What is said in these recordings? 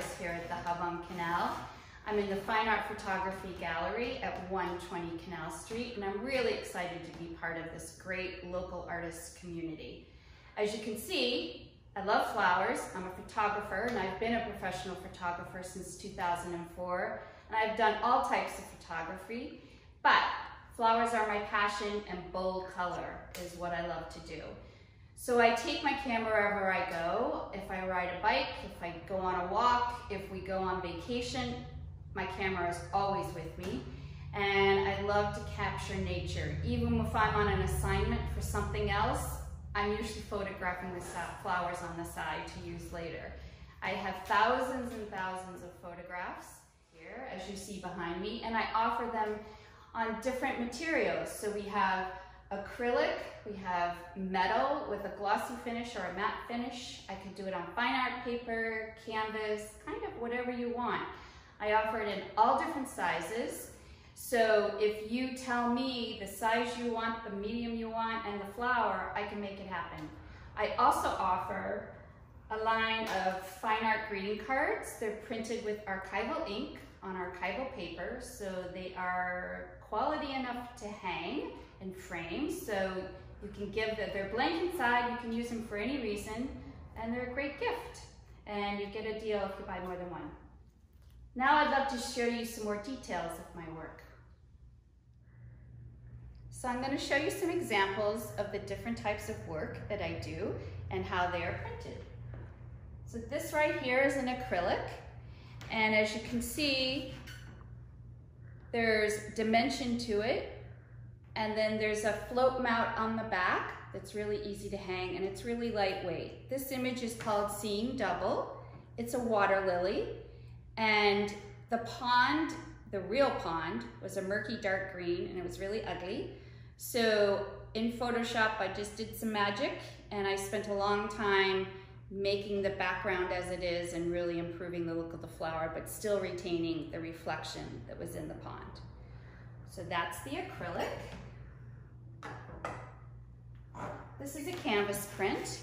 flowers here at the Hub on Canal. I'm in the Fine Art Photography Gallery at 120 Canal Street, and I'm really excited to be part of this great local artist community. As you can see, I love flowers. I'm a photographer, and I've been a professional photographer since 2004, and I've done all types of photography, but flowers are my passion, and bold color is what I love to do. So I take my camera wherever I go. If I ride a bike, if I go on a walk, if we go on vacation, my camera is always with me. And I love to capture nature. Even if I'm on an assignment for something else, I'm usually photographing the flowers on the side to use later. I have thousands and thousands of photographs here, as you see behind me, and I offer them on different materials. So we have acrylic, we have metal with a glossy finish or a matte finish. I could do it on fine art paper, canvas, kind of whatever you want. I offer it in all different sizes. So if you tell me the size you want, the medium you want, and the flower, I can make it happen. I also offer a line of fine art greeting cards. They're printed with archival ink on archival paper, so they are quality enough to hang and frame. So you can give that, they're blank inside, you can use them for any reason, and they're a great gift. And you get a deal if you buy more than one. Now I'd love to show you some more details of my work. So I'm going to show you some examples of the different types of work that I do and how they are printed. So this right here is an acrylic, and as you can see, there's dimension to it, and then there's a float mount on the back that's really easy to hang and it's really lightweight. This image is called Seeing Double. It's a water lily and the pond, the real pond, was a murky dark green and it was really ugly. So in Photoshop, I just did some magic and I spent a long time making the background as it is and really improving the look of the flower, but still retaining the reflection that was in the pond. So that's the acrylic. This is a canvas print.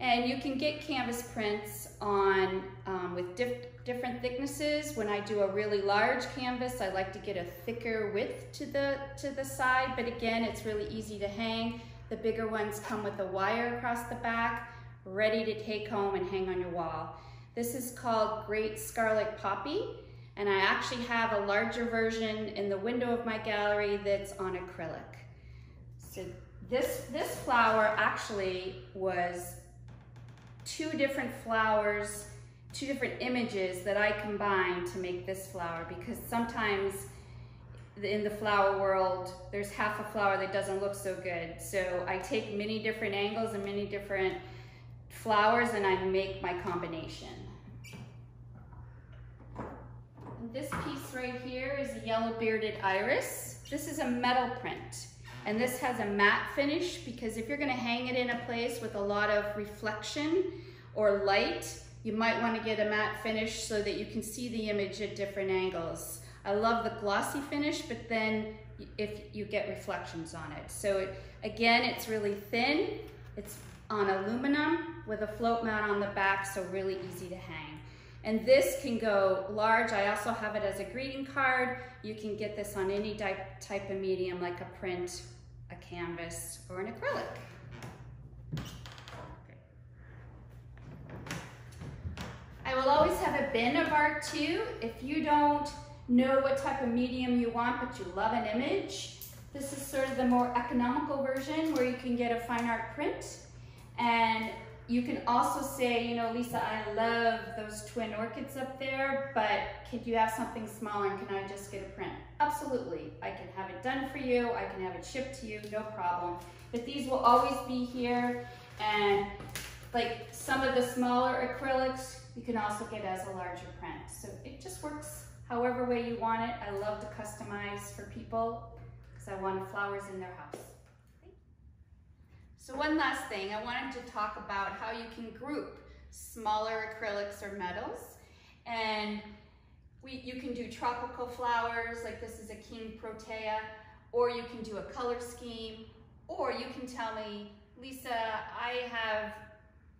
And you can get canvas prints on um, with different thicknesses. When I do a really large canvas, I like to get a thicker width to the, to the side, but again, it's really easy to hang. The bigger ones come with a wire across the back, ready to take home and hang on your wall. This is called Great Scarlet Poppy, and I actually have a larger version in the window of my gallery that's on acrylic. So this, this flower actually was two different flowers, two different images that I combined to make this flower because sometimes in the flower world, there's half a flower that doesn't look so good. So I take many different angles and many different flowers and I make my combination. And This piece right here is a yellow bearded iris. This is a metal print. And this has a matte finish because if you're gonna hang it in a place with a lot of reflection or light, you might wanna get a matte finish so that you can see the image at different angles. I love the glossy finish, but then if you get reflections on it. So it, again, it's really thin. It's on aluminum with a float mount on the back, so really easy to hang. And this can go large. I also have it as a greeting card. You can get this on any type, of medium like a print a canvas, or an acrylic. I will always have a bin of art too. If you don't know what type of medium you want, but you love an image, this is sort of the more economical version where you can get a fine art print. And you can also say, you know, Lisa, I love those twin orchids up there, but could you have something smaller and can I just get a print? Absolutely. I can have it done for you. I can have it shipped to you, no problem. But these will always be here. And like some of the smaller acrylics, you can also get as a larger print. So it just works however way you want it. I love to customize for people because I want flowers in their house. So one last thing, I wanted to talk about how you can group smaller acrylics or metals. And we, you can do tropical flowers, like this is a King Protea, or you can do a color scheme, or you can tell me, Lisa, I have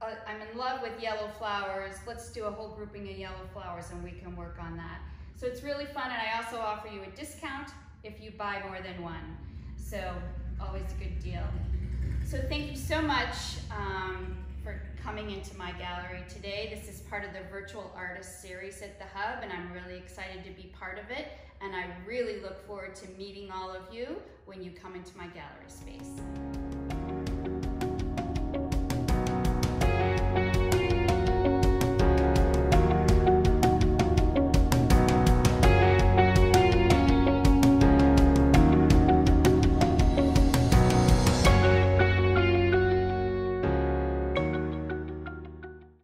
uh, I'm in love with yellow flowers. Let's do a whole grouping of yellow flowers and we can work on that. So it's really fun and I also offer you a discount if you buy more than one. So always a good deal. So thank you so much um, for coming into my gallery today. This is part of the virtual artist series at the Hub and I'm really excited to be part of it. And I really look forward to meeting all of you when you come into my gallery space.